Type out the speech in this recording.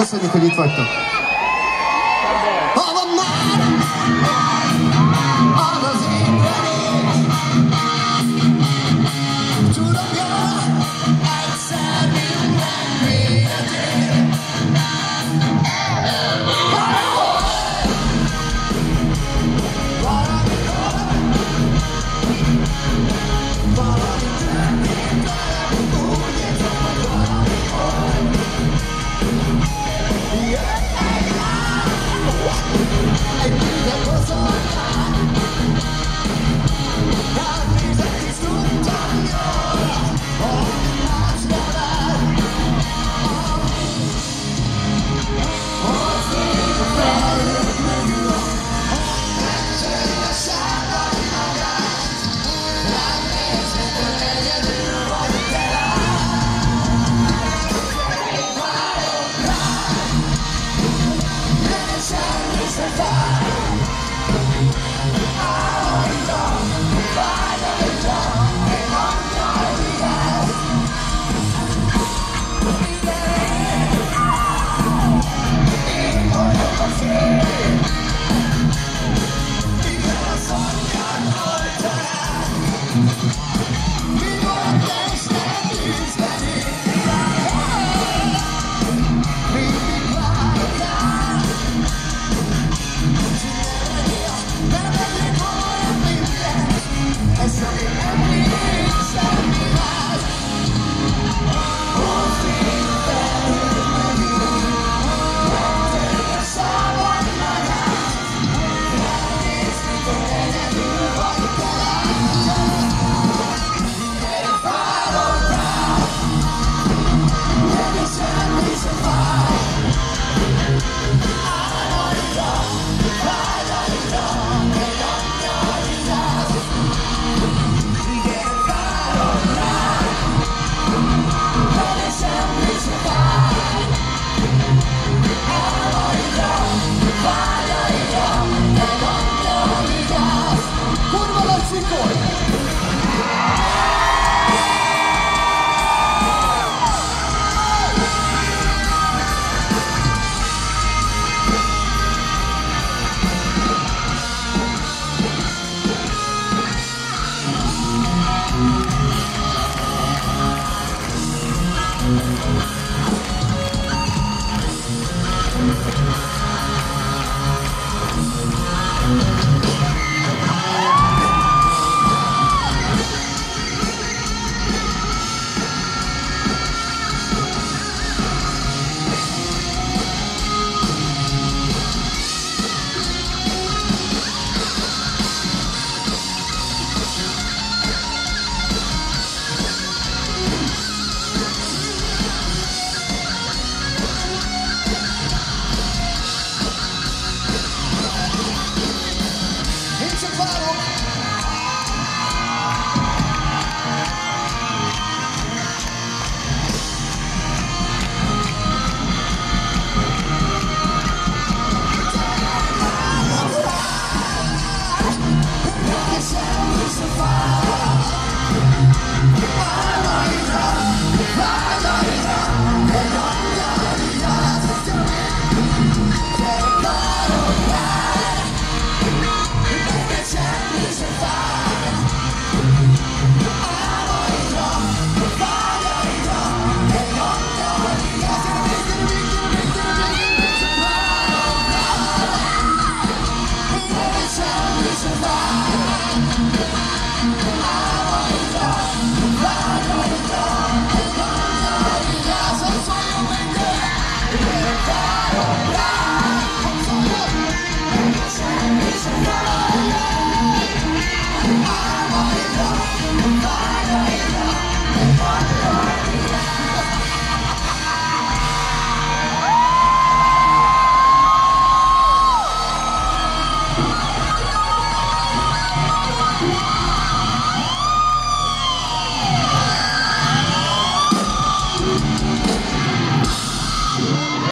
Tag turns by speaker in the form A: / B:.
A: Köszönjük, hogy itt vagytok! Ha van már
B: Mexico.